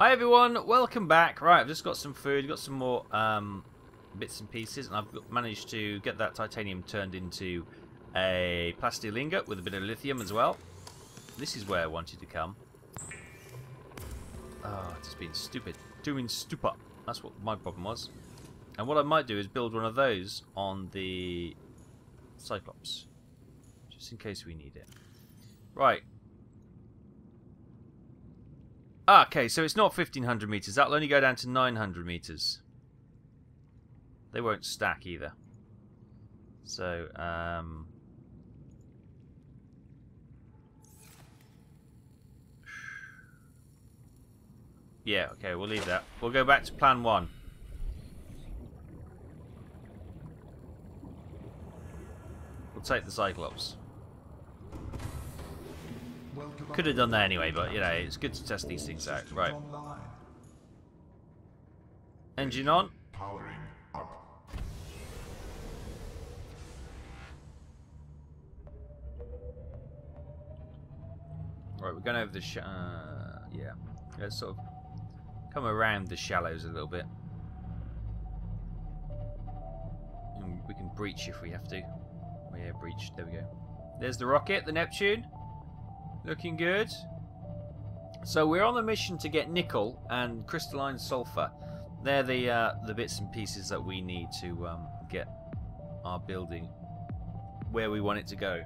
Hi everyone, welcome back. Right, I've just got some food, got some more um, bits and pieces, and I've managed to get that titanium turned into a plastic ingot with a bit of lithium as well. This is where I wanted to come. Oh, it's just been stupid. Doing stupid. That's what my problem was. And what I might do is build one of those on the Cyclops. Just in case we need it. Right, Ah, okay, so it's not 1500 meters. That'll only go down to 900 meters. They won't stack either. So, um... Yeah, okay, we'll leave that. We'll go back to plan one. We'll take the Cyclops. Could have done that anyway, but you know, it's good to test these things out. Right. Engine on. Powering up. Right, we're going over the sh uh, yeah. Let's sort of come around the shallows a little bit. And we can breach if we have to. Oh yeah, breach. There we go. There's the rocket, the Neptune. Looking good. So we're on a mission to get nickel and crystalline sulfur. They're the uh, the bits and pieces that we need to um, get our building where we want it to go.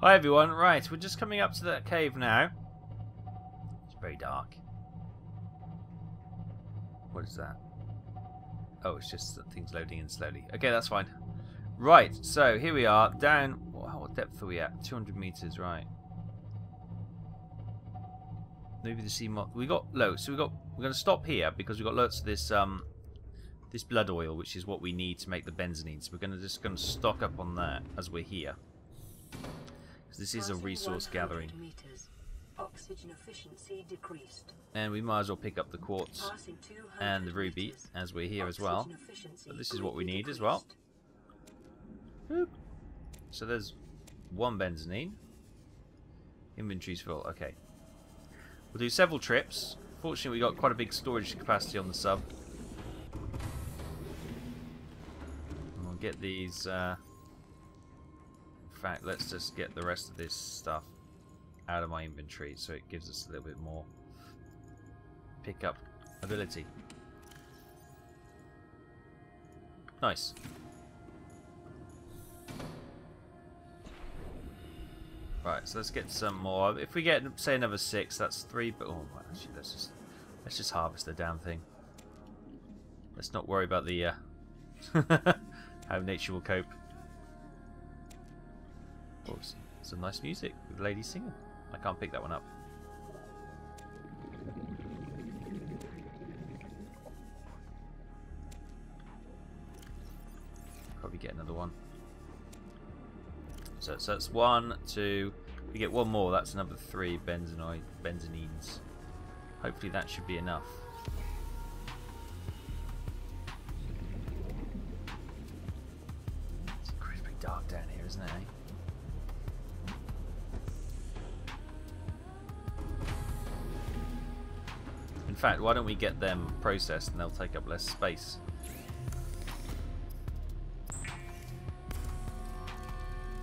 Hi everyone, right, we're just coming up to that cave now. It's very dark. What is that? Oh, it's just that things loading in slowly. Okay, that's fine. Right, so here we are, down... What what depth are we at? 200 meters, right. Maybe the Seamoth... We got low, so we got... We're going to stop here because we've got lots of this, um... This blood oil, which is what we need to make the benzene. So we're going to just going to stock up on that as we're here. Because this is a resource gathering. meters. Oxygen efficiency decreased. And we might as well pick up the quartz and the ruby as we're here as well. But this is what we need as well. decreased. So there's one benzene. Inventory's full. Okay. We'll do several trips. Fortunately, we got quite a big storage capacity on the sub. And we'll get these. Uh... In fact, let's just get the rest of this stuff out of my inventory so it gives us a little bit more pickup ability. Nice. Right, so let's get some more. If we get, say, another six, that's three. But oh, actually, let's just let's just harvest the damn thing. Let's not worry about the uh, how nature will cope. Oh, some nice music with ladies singing. I can't pick that one up. Probably get another one. So, so that's one, two. We get one more. That's another three benzenoid benzenines. Hopefully that should be enough. Fact, why don't we get them processed and they'll take up less space?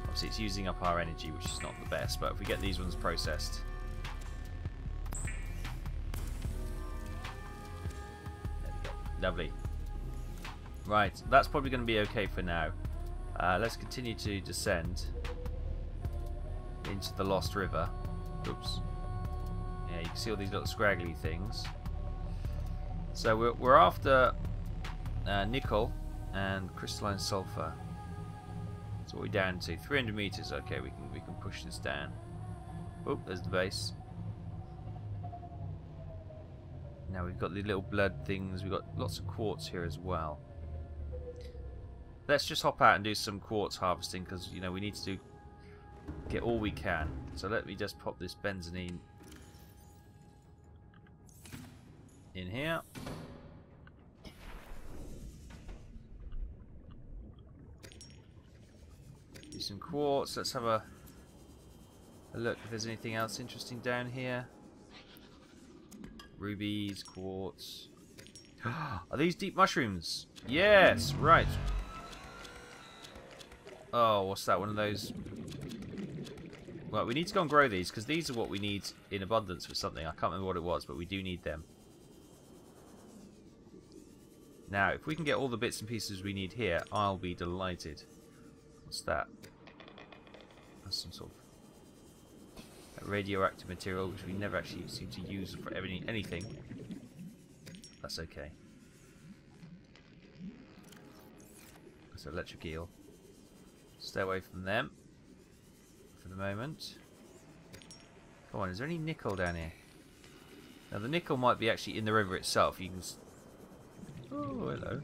Obviously, it's using up our energy, which is not the best, but if we get these ones processed. Lovely. Right, that's probably going to be okay for now. Uh, let's continue to descend into the Lost River. Oops. Yeah, you can see all these little scraggly things. So we're, we're after uh, nickel and crystalline sulfur. So what are we down to? 300 meters. Okay, we can we can push this down. Oh, there's the base. Now we've got the little blood things. We've got lots of quartz here as well. Let's just hop out and do some quartz harvesting because you know we need to do, get all we can. So let me just pop this benzene in here. Do some quartz. Let's have a, a look if there's anything else interesting down here. Rubies, quartz. Are these deep mushrooms? Yes, right. Oh, what's that? One of those... Well, we need to go and grow these, because these are what we need in abundance for something. I can't remember what it was, but we do need them. Now, if we can get all the bits and pieces we need here, I'll be delighted. What's that? That's some sort of radioactive material, which we never actually seem to use for any, anything. That's okay. That's electric eel. Stay away from them for the moment. Come on, is there any nickel down here? Now the nickel might be actually in the river itself. You can. Oh, hello.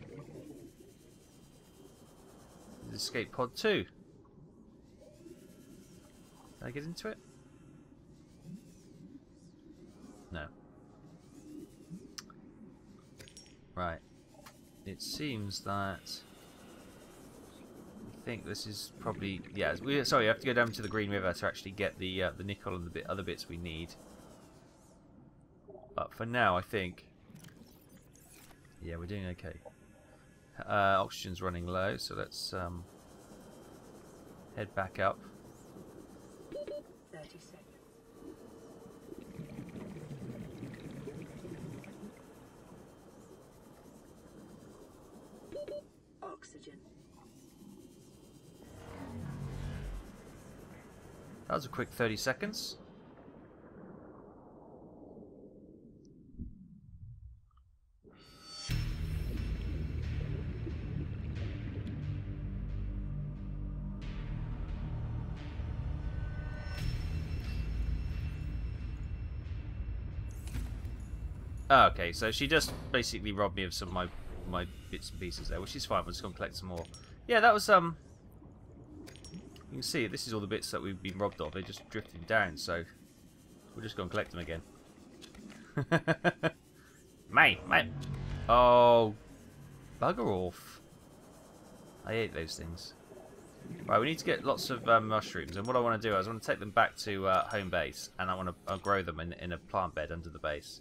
Escape pod two. Can I get into it? No. Right. It seems that I think this is probably yeah. We, sorry, we have to go down to the Green River to actually get the uh, the nickel and the bit, other bits we need. But for now, I think yeah, we're doing okay. Uh, oxygen's running low, so let's um, head back up. Seconds. Oxygen. That was a quick 30 seconds. Oh, okay, so she just basically robbed me of some of my my bits and pieces there, which is fine. We're just gonna collect some more. Yeah, that was um you can see this is all the bits that we've been robbed of. They're just drifting down, so we're just going to collect them again. mate, mate. Oh, bugger off. I hate those things. Right, we need to get lots of um, mushrooms, and what I want to do is I want to take them back to uh, home base, and I want to uh, grow them in, in a plant bed under the base.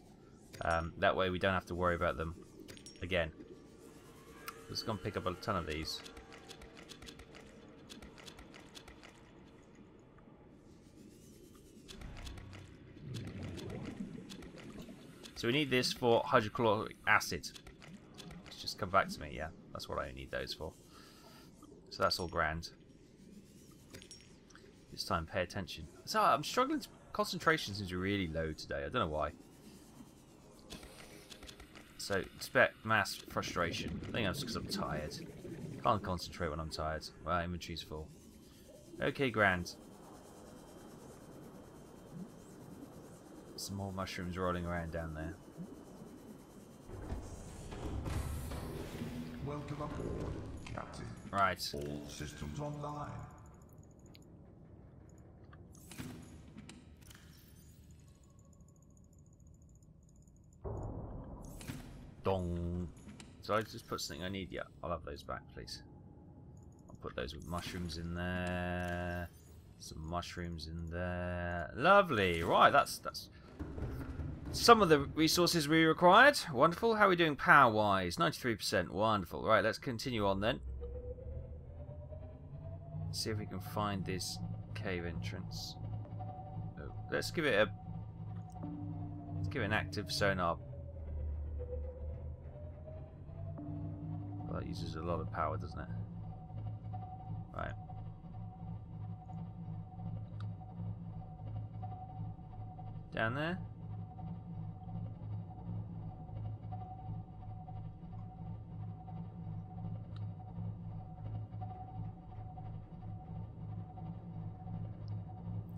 Um, that way we don't have to worry about them again. Let's go and pick up a ton of these. So we need this for hydrochloric acid. It's just come back to me, yeah. That's what I need those for. So that's all grand. This time, pay attention. So I'm struggling. To, concentration seems really low today. I don't know why. So expect mass frustration. I think that's because I'm tired. Can't concentrate when I'm tired. Well, inventory's full. Okay, grand. Some more mushrooms rolling around down there. Welcome aboard, Captain. Right. All systems online. Dong. So I just put something I need? Yeah, I'll have those back, please. I'll put those with mushrooms in there. Some mushrooms in there. Lovely. Right, that's that's some of the resources we required. Wonderful. How are we doing power-wise? 93%. Wonderful. Right, let's continue on then. See if we can find this cave entrance. Oh, let's give it a... Let's give it an active sonar. Well, that uses a lot of power, doesn't it? Right. Down there?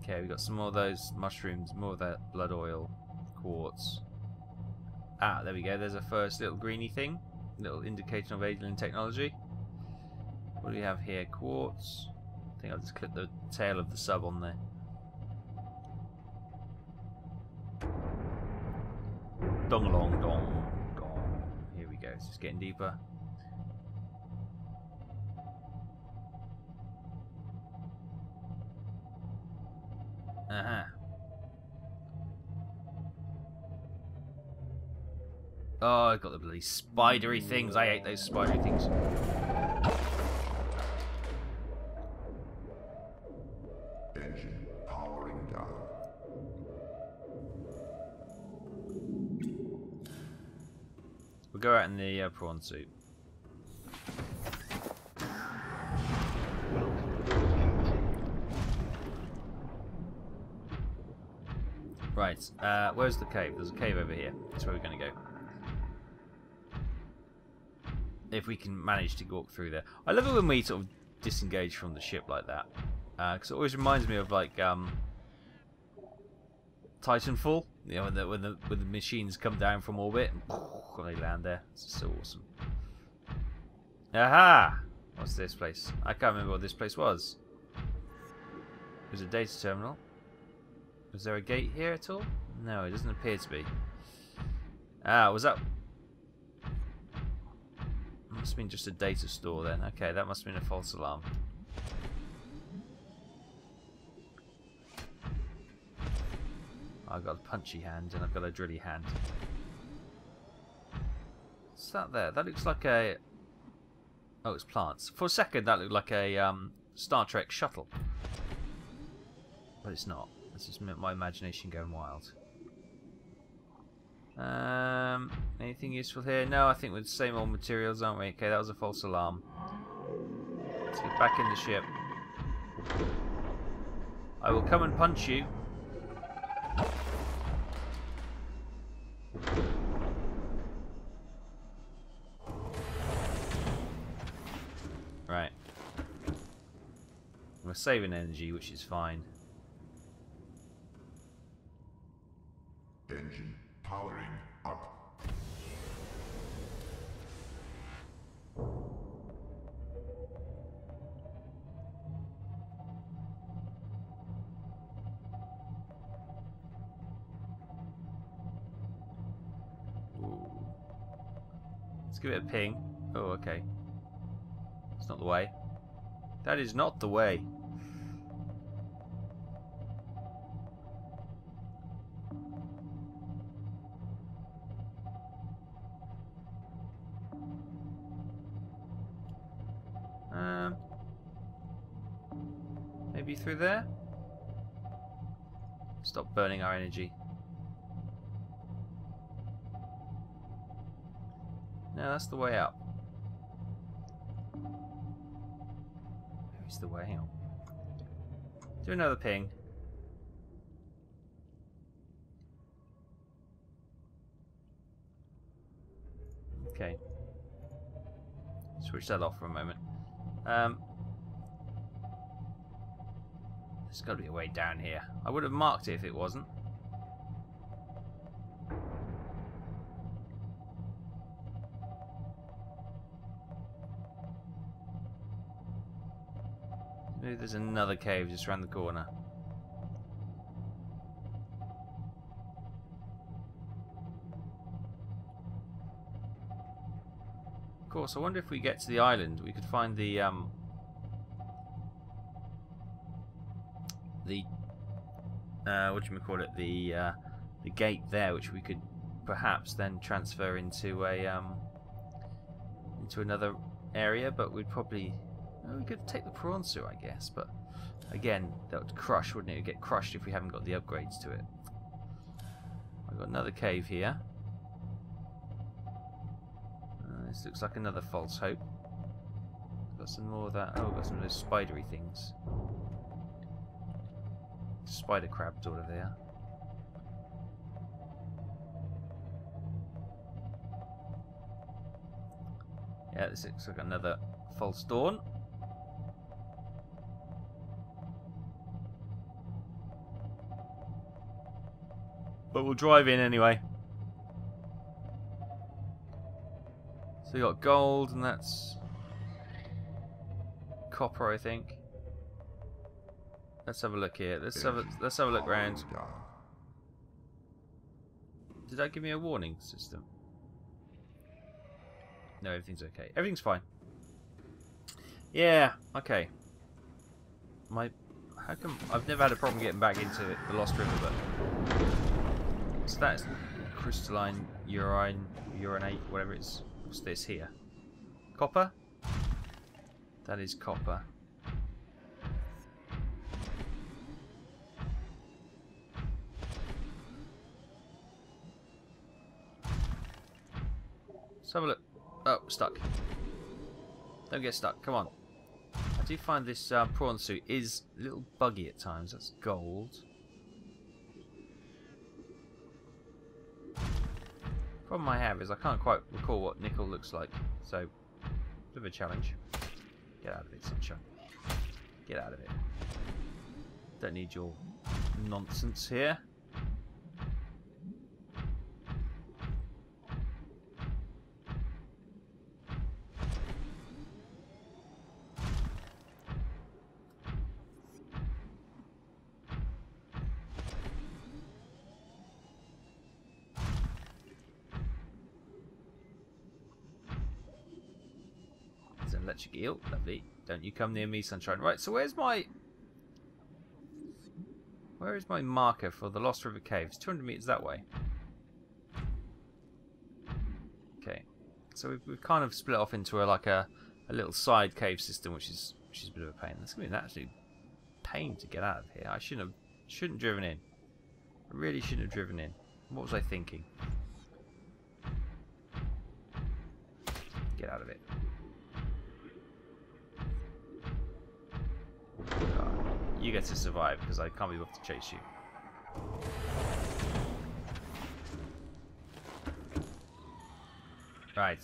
Okay, we got some more of those mushrooms, more of that blood oil, quartz. Ah, there we go. There's a first little greeny thing little indication of alien technology. What do we have here? Quartz. I think I'll just clip the tail of the sub on there. Dong along dong dong. Here we go, it's just getting deeper. Uh-huh. Oh, I got the bloody spidery things. I hate those spidery things. Engine powering down. We'll go out in the uh, prawn suit. Right, uh, where's the cave? There's a cave over here. That's where we're going to go. If we can manage to walk through there. I love it when we sort of disengage from the ship like that. Because it always reminds me of like um, Titanfall. You know, when the, when the when the machines come down from orbit and when they land there. It's so awesome. Aha! What's this place? I can't remember what this place was. It was a data terminal. Was there a gate here at all? No, it doesn't appear to be. Ah, was that... Must have been just a data store then. Okay, that must have been a false alarm. I've got a punchy hand and I've got a drilly hand. What's that there? That looks like a... Oh, it's plants. For a second, that looked like a um, Star Trek shuttle. But it's not. That's just my imagination going wild. Um, anything useful here? No, I think we're the same old materials, aren't we? Okay, that was a false alarm. Let's get back in the ship. I will come and punch you. Right. We're saving energy, which is fine. Give it a ping. Oh, okay. It's not the way. That is not the way. Um, maybe through there? Stop burning our energy. No, that's the way up. Where's the way? On. Do another ping. Okay. Switch that off for a moment. Um, there's got to be a way down here. I would have marked it if it wasn't. There's another cave just around the corner. Of course, I wonder if we get to the island, we could find the um, the uh, what do you call it? The uh, the gate there, which we could perhaps then transfer into a um, into another area. But we'd probably well, we could take the prawn suit, I guess. But again, that would crush, wouldn't it? It'd get crushed if we haven't got the upgrades to it. I've got another cave here. Uh, this looks like another false hope. Got some more of that. Oh, got some of those spidery things. Spider crabs, whatever they are. Yeah, this looks like another false dawn. But we'll drive in anyway. So we got gold, and that's copper, I think. Let's have a look here. Let's have a let's have a look round. Did that give me a warning system? No, everything's okay. Everything's fine. Yeah, okay. My How come I've never had a problem getting back into the Lost River, but that's crystalline urine, urinate, whatever it's. What's this here? Copper. That is copper. Let's have a look. Oh, stuck. Don't get stuck. Come on. I do find this uh, prawn suit is a little buggy at times. That's gold. Problem I have is I can't quite recall what nickel looks like. So, bit of a challenge. Get out of it, sunshine. Get out of it. Don't need your nonsense here. There's an electric eel. Lovely. Don't you come near me, sunshine. Right, so where's my... Where is my marker for the Lost River Caves? 200 metres that way. Okay. So we've, we've kind of split off into a, like a, a little side cave system, which is which is a bit of a pain. That's going to be an absolute pain to get out of here. I shouldn't have, shouldn't have driven in. I really shouldn't have driven in. What was I thinking? Get out of it. You get to survive because I can't be able to chase you. Right.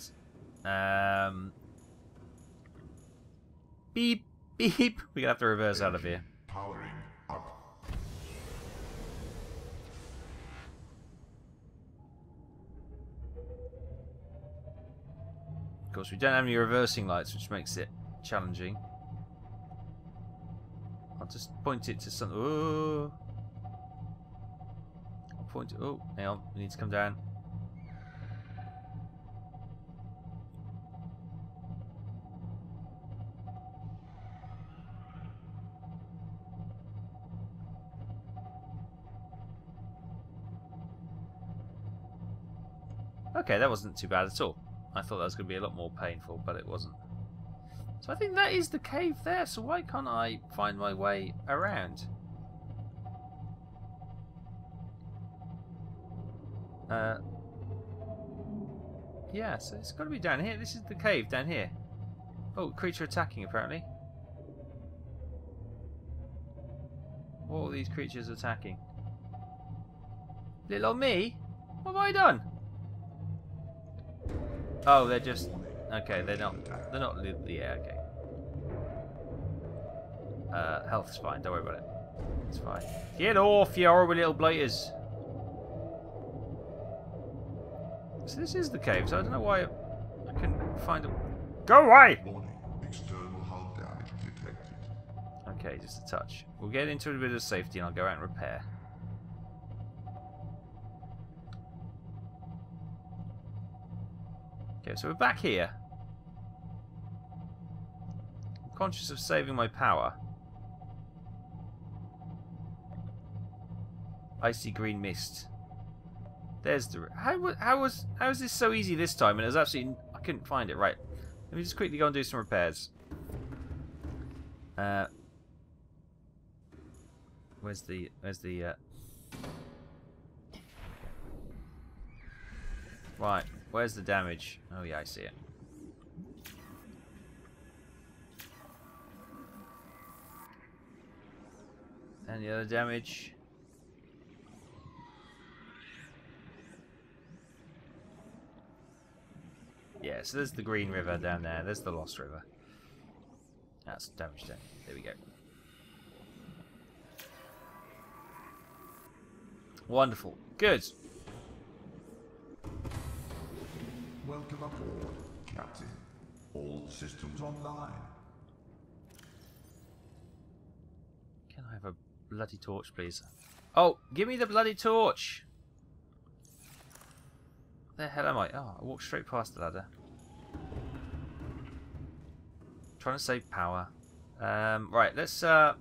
Um. Beep, beep. We're gonna have to reverse out of here. Powering up. Of course, we don't have any reversing lights, which makes it challenging. I'll just point it to something. Oh. I'll point it. Oh, hang on. We need to come down. Okay, that wasn't too bad at all. I thought that was going to be a lot more painful, but it wasn't. So I think that is the cave there, so why can't I find my way around? Uh, yeah, so it's got to be down here. This is the cave down here. Oh, creature attacking apparently. Are these creatures attacking? Little me? What have I done? Oh, they're just okay. They're not. They're not. Yeah, okay. Uh, health's fine. Don't worry about it. It's fine. Get off, you horrible little blighters. So this is the cave. So I don't know why I couldn't find a. Go away. Warning. External hull damage detected. Okay, just a touch. We'll get into a bit of safety, and I'll go out and repair. Okay, so we're back here. Conscious of saving my power. Icy green mist. There's the. How how was how was this so easy this time? And it was absolutely I couldn't find it. Right. Let me just quickly go and do some repairs. Uh. Where's the where's the uh... Right, where's the damage? Oh yeah, I see it. Any other damage? Yeah, so there's the Green River down there. There's the Lost River. That's damage done. There we go. Wonderful. Good. Welcome aboard, Captain. All systems online. Can I have a bloody torch, please? Oh, give me the bloody torch! Where the hell am I? Oh, I walked straight past the ladder. Trying to save power. Um, right, let's uh,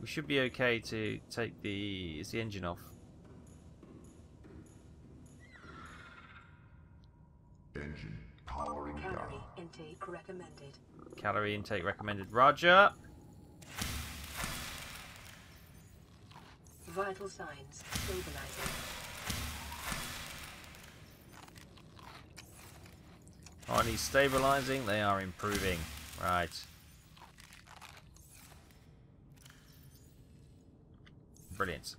We should be okay to take the... Is the engine off? Engine powering Calorie down. intake recommended. Calorie intake recommended. Roger. Vital signs stabilizing. Are these stabilizing? They are improving. Right. Brilliant.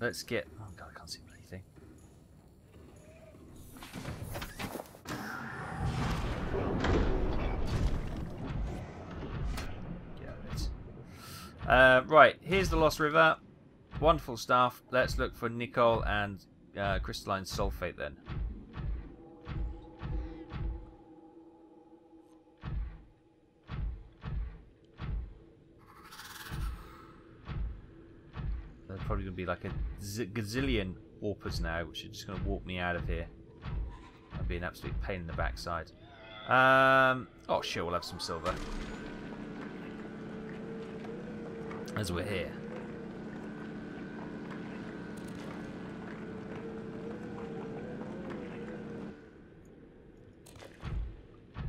Let's get... Oh god, I can't see anything. Get out of it. Uh, right, here's the Lost River. Wonderful stuff. Let's look for nickel and uh, crystalline sulfate then. There's probably going to be like a gazillion warpers now, which are just going to warp me out of here. That'd be an absolute pain in the backside. Um, oh, sure, we'll have some silver. As we're here.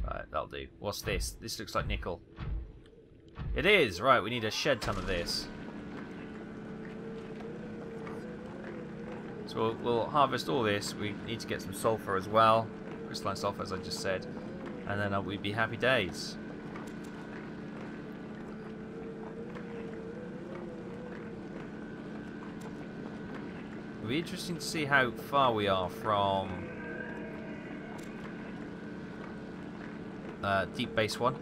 Right, that'll do. What's this? This looks like nickel. It is! Right, we need a shed ton of this. So we'll, we'll harvest all this. We need to get some sulfur as well. Crystalline sulfur, as I just said. And then uh, we'd be happy days. It'll be interesting to see how far we are from uh, Deep Base 1.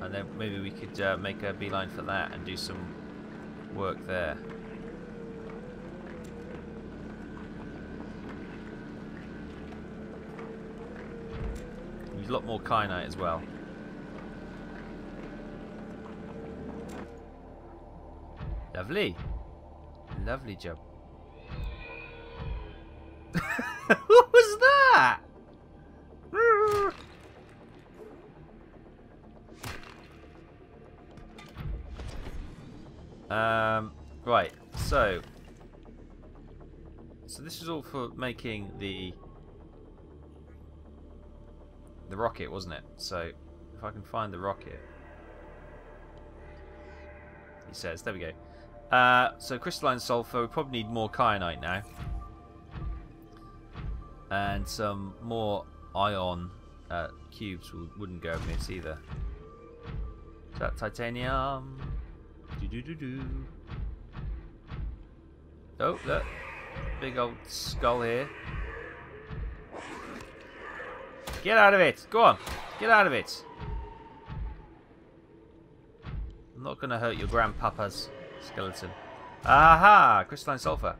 And then maybe we could uh, make a beeline for that and do some work there. Use a lot more kyanite as well. Lovely. Lovely job. what was that? Um, right, so... So this is all for making the... The rocket, wasn't it? So, if I can find the rocket... He says, there we go. Uh, so crystalline sulfur, we probably need more kyanite now. And some more ion uh, cubes wouldn't go amiss either. Is that titanium? Do do do do. Oh, look. Big old skull here. Get out of it! Go on! Get out of it! I'm not going to hurt your grandpapa's skeleton. Aha! Crystalline sulfur.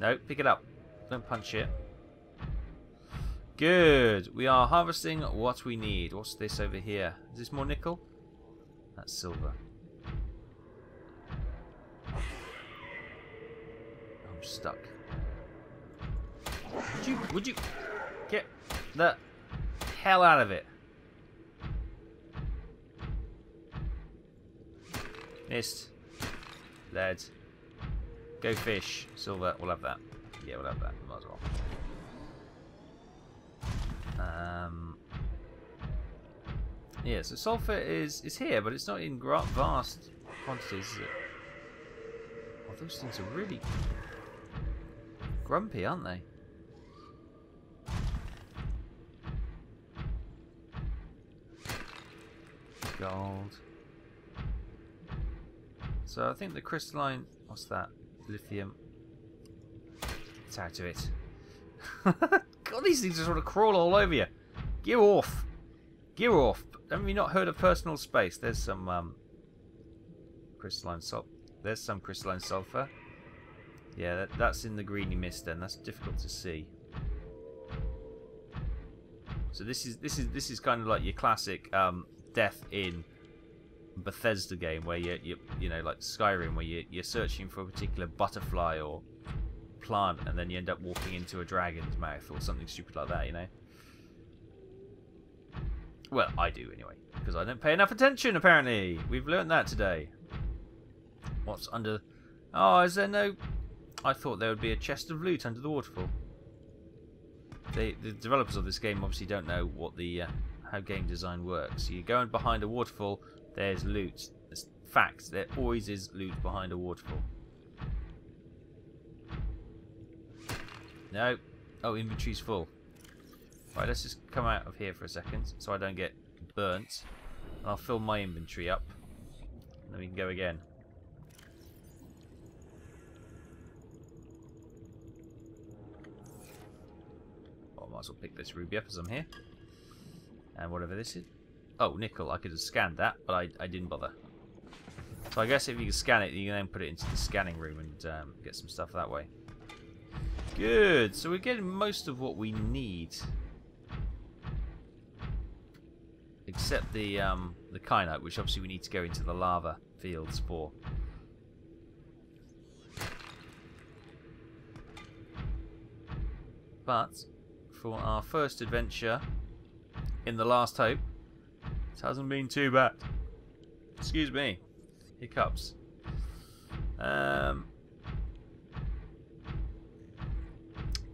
No, pick it up. Don't punch it. Good. We are harvesting what we need. What's this over here? Is this more nickel? That's silver. I'm stuck. Would you would you get the hell out of it? Missed. Lead. Go fish. Silver. We'll have that. Yeah, we'll have that. Might as well. Um. Yeah, so sulfur is is here, but it's not in vast quantities, is it? Oh, those things are really grumpy, aren't they? Gold. So I think the crystalline. What's that? Lithium. Out of it. God, these things just want to crawl all over you. Gear off. Gear off. Have you not heard of personal space? There's some um, crystalline salt. There's some crystalline sulfur. Yeah, that, that's in the greeny mist. Then that's difficult to see. So this is this is this is kind of like your classic um, death in Bethesda game, where you you you know like Skyrim, where you you're searching for a particular butterfly or plant, and then you end up walking into a dragon's mouth or something stupid like that. You know. Well, I do anyway, because I don't pay enough attention. Apparently, we've learned that today. What's under? Oh, is there no? I thought there would be a chest of loot under the waterfall. They, the developers of this game obviously don't know what the uh, how game design works. You go in behind a waterfall, there's loot. It's fact. There always is loot behind a waterfall. No. Oh, inventory's full. Right, let's just come out of here for a second so I don't get burnt. And I'll fill my inventory up. And then we can go again. Well, I might as well pick this ruby up as I'm here. And whatever this is. Oh, nickel. I could have scanned that, but I, I didn't bother. So I guess if you can scan it, you can then put it into the scanning room and um, get some stuff that way. Good. So we're getting most of what we need. Except the um, the kyanite, which obviously we need to go into the lava fields for. But for our first adventure in the Last Hope, it hasn't been too bad. Excuse me. Hiccups. Um,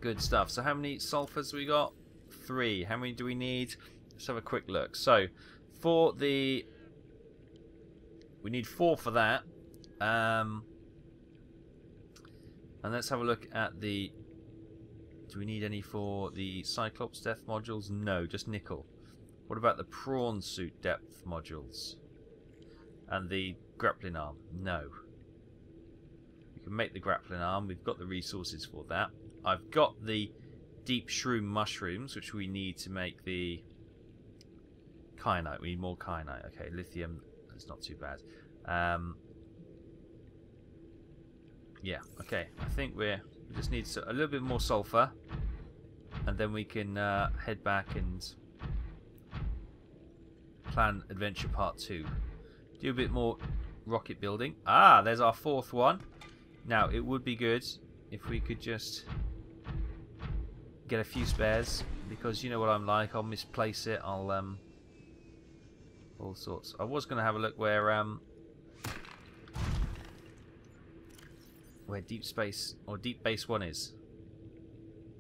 good stuff. So how many sulfurs we got? Three. How many do we need? Let's have a quick look. So for the... We need four for that. Um, and let's have a look at the... Do we need any for the Cyclops depth modules? No, just nickel. What about the prawn suit depth modules? And the grappling arm? No. We can make the grappling arm. We've got the resources for that. I've got the deep shroom mushrooms, which we need to make the kyanite. We need more kyanite. Okay, lithium. That's not too bad. Um, yeah. Okay. I think we're we just need a little bit more sulfur, and then we can uh, head back and plan adventure part two. Do a bit more rocket building. Ah, there's our fourth one. Now it would be good if we could just get a few spares because you know what I'm like. I'll misplace it. I'll um all sorts. I was going to have a look where um where deep space or deep base one is.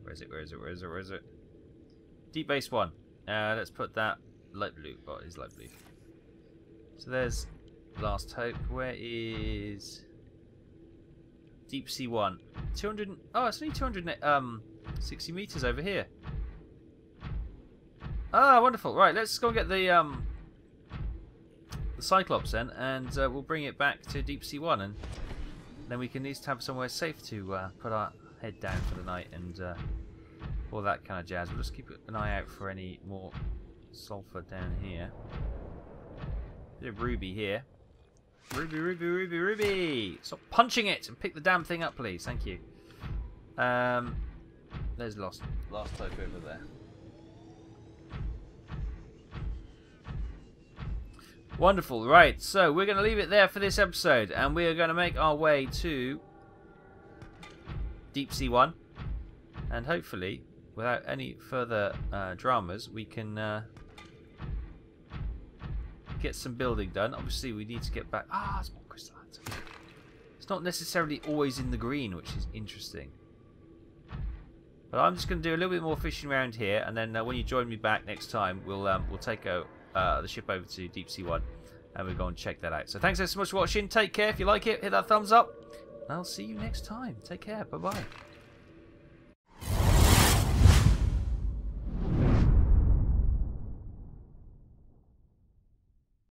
Where is it? Where is it? Where is it? Where is it? Deep base one. Uh, let's put that light blue. Oh, it is light blue. So there's Last Hope. Where is Deep Sea One? 200. Oh, it's only 200. Um, 60 meters over here. Ah, wonderful. Right, let's go and get the um the Cyclops then, and uh, we'll bring it back to Deep Sea One, and then we can at least have somewhere safe to uh, put our head down for the night and uh, all that kind of jazz. We'll just keep an eye out for any more sulfur down here. Bit of ruby here. Ruby, ruby, ruby, ruby! Stop punching it and pick the damn thing up, please. Thank you. Um, there's lost last hope over there. Wonderful. Right, so we're going to leave it there for this episode, and we are going to make our way to Deep Sea One, and hopefully, without any further uh, dramas, we can uh, get some building done. Obviously, we need to get back. Ah, small crystallites. It's not necessarily always in the green, which is interesting. But I'm just going to do a little bit more fishing around here, and then uh, when you join me back next time, we'll um, we'll take a uh, the ship over to Deep Sea One, and we'll go and check that out. So thanks so much for watching. Take care. If you like it, hit that thumbs up. I'll see you next time. Take care. Bye bye.